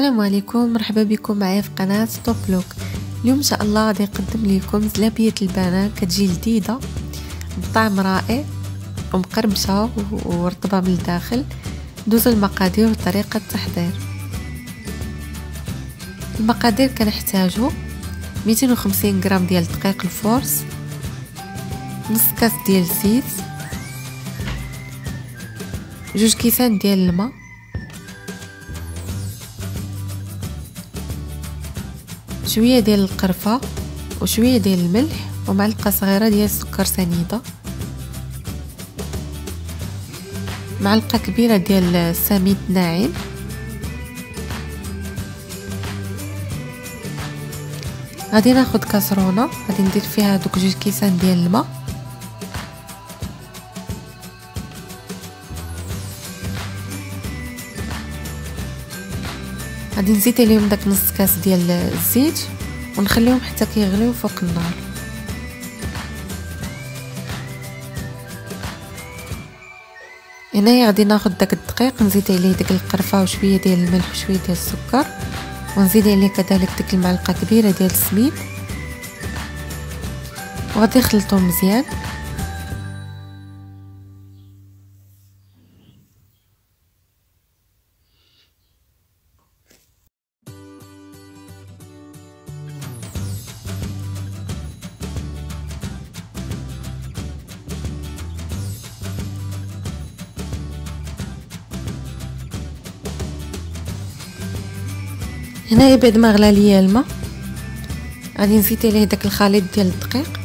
السلام عليكم. مرحبا بكم معايا في قناة توب لوك اليوم إن شاء الله غادي نقدم لكم زلابية البنان كتجي جديدة بطعم رائع ومقرمشة ورطبة من الداخل دوزو المقادير وطريقة التحضير المقادير كنحتاجو 250 غرام ديال دقيق ال force نص كاس ديال الزيت جوج كيسان ديال الماء شوية ديال القرفة وشوية ديال الملح ومعلقه صغيرة ديال السكر سنيدة. معلقه كبيرة ديال السميد ناعم. غادي ناخذ كاسرونة غادي ندير فيها دوك جوج كيسان ديال الماء. غادي نزيد عليهم داك نص كاس ديال الزيت ونخليهم حتى كيغليو فوق النار. هنايا غادي ناخذ داك الدقيق نزيد عليه ديك القرفة وشوية ديال الملح وشوية ديال السكر ونزيد عليه كذلك ديك المعلقة كبيرة ديال السميد. وغادي نخلطهم مزيان. هنايا بعد ما غلا ليا الماء. غادي نزيد عليه داك الخليط ديال الدقيق.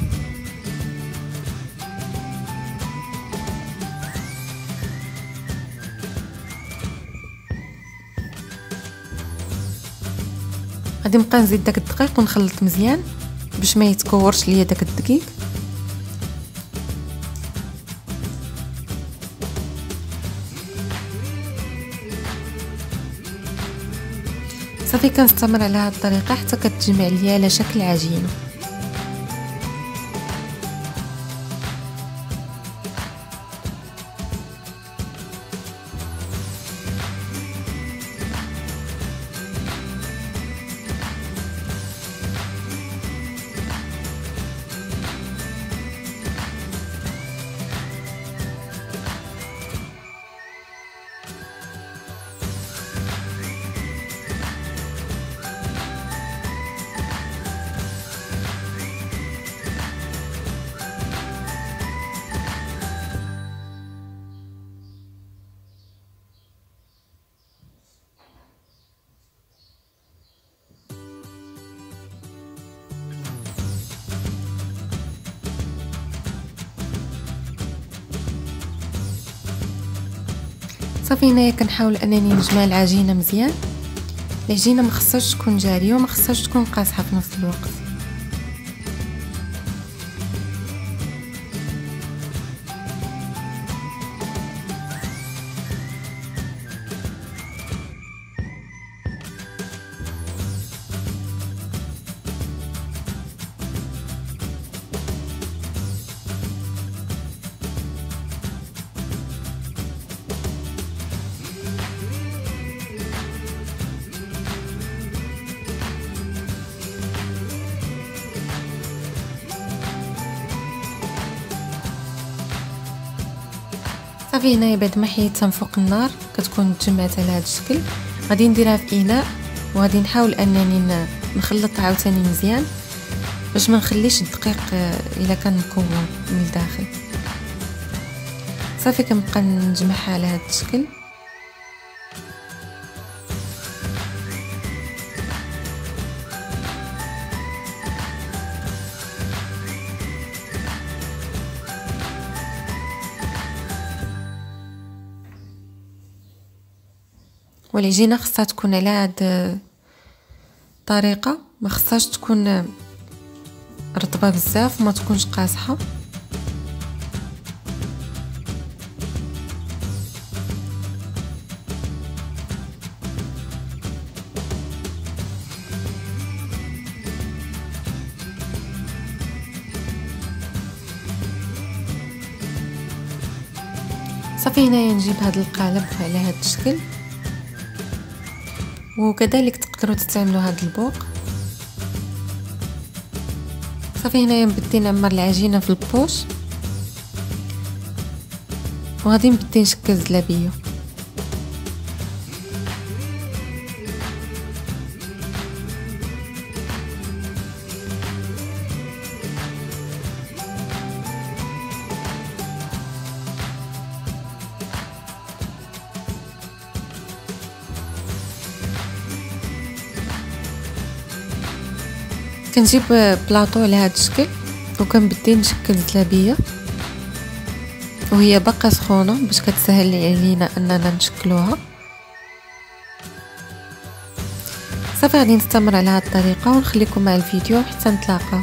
غادي نبقى نزيد داك الدقيق ونخلط مزيان باش ما يتكورش ليا داك الدقيق. صافي كنستمر على هذه الطريقة حتى كتجمع ليا على شكل عجينه صافي هنايا كنحاول أنني نجمع العجينة مزيان. العجينة ما تكون جارية وما تكون قاصحة في نفس الوقت. صافي هنايا بعد ما حيدتها من فوق النار كتكون تجمعت على هذا الشكل. غادي نديرها في إناء وغادي نحاول أنني نخلط عاوتاني مزيان باش ما نخليش الدقيق إلا كان مكون من الداخل. صافي كنبقى نجمعها على هذا الشكل. والعجينه خصها تكون على هاد الطريقة. ما خصهاش تكون رطبة بزاف وما تكونش قاصحة. صافي هنايا نجيب هذا القالب على هذا الشكل. وكذلك تقدروا تستعملوا هذا البوق صافي هنايا نبدي نعمر العجينة في البوش. وغادي نبدي نشكل الزلابية. كنجيب بلاطو على هذا الشكل وكنبدي نشكل الزلابيه وهي باقا سخونة باش كتسهل علينا أننا نشكلوها. صافي غادي نستمر على هذه الطريقة ونخليكم مع الفيديو حتى نتلاقاو.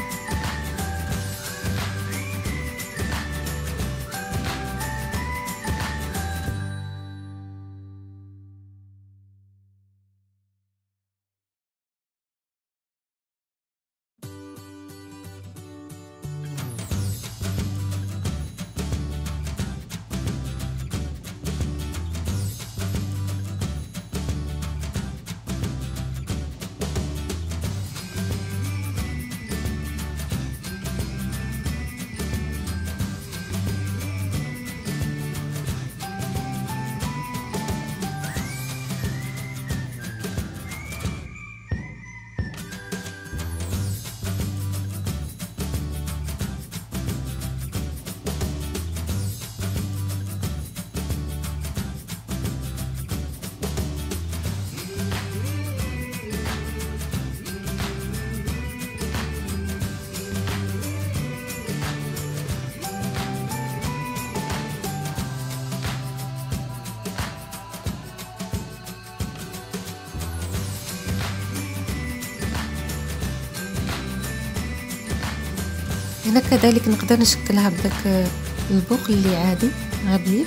هنا كذلك نقدر نشكلها بداك البوق اللي عادي غبيب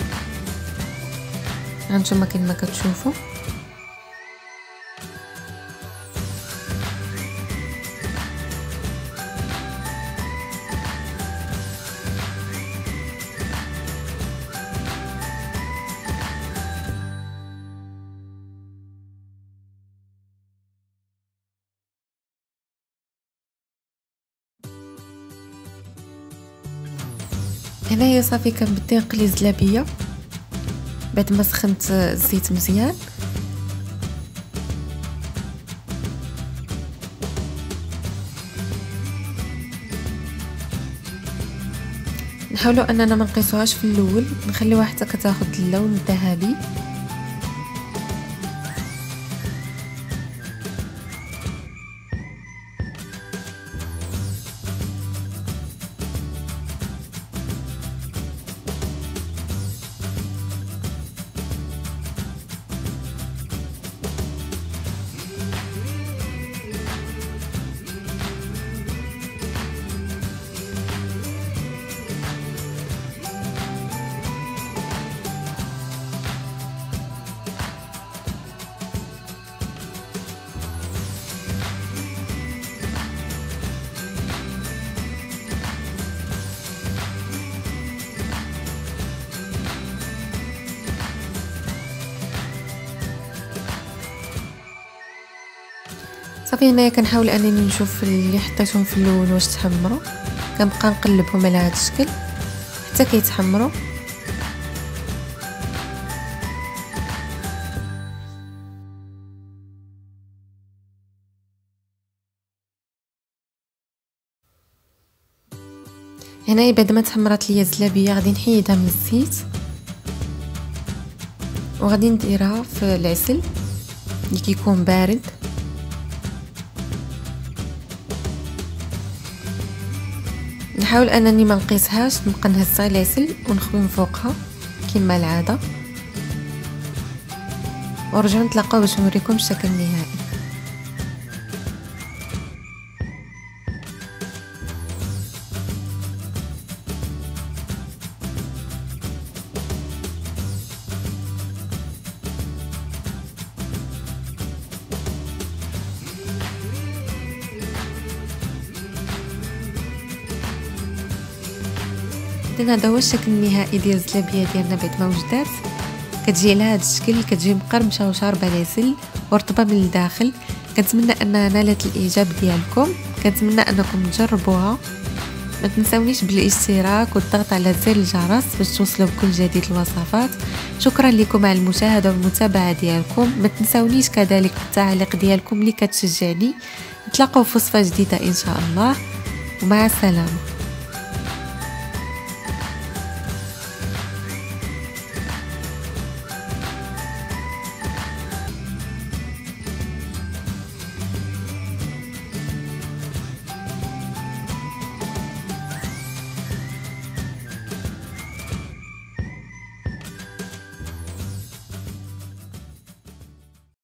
هانتوما كما كتشوفوا هنايا صافي كنبدا نقلي الزلابيه بعد ما سخنت الزيت مزيان. نحاولوا أننا ما نقيسوهاش في الأول نخليوها حتى كتاخذ اللون الذهبي. صافي هنايا كنحاول انني نشوف اللي حطيتهم في الأول واش تحمروا. كنبقى نقلبهم على هذا الشكل حتى كيتحمروا. هنايا بعد ما تحمرات ليا الزلابيه غادي نحيدها من الزيت. وغادي نديرها في العسل اللي كيكون بارد. نحاول أنني ما نقيسهاش نبقى العسل ونخوي من فوقها كما العادة. ورجعوا نتلاقاو باش نوريكم الشكل النهائي اذا هذا هو الشكل النهائي ديال الزلابيه ديالنا بعد ما وجدات كتجي على هذا الشكل كتجي مقرمشة وشاربه العسل ورطبه من الداخل. كنتمنى انها نالت الإعجاب ديالكم. كنتمنى أنكم تجربوها. ما تنسونيش بالاشتراك والضغط على زر الجرس باش توصلوا بكل جديد الوصفات شكرا لكم على المشاهدة والمتابعة ديالكم. ما تنسونيش كذلك التعليق ديالكم اللي كتشجعني. نتلاقاو في وصفة جديدة إن شاء الله. ومع السلامة.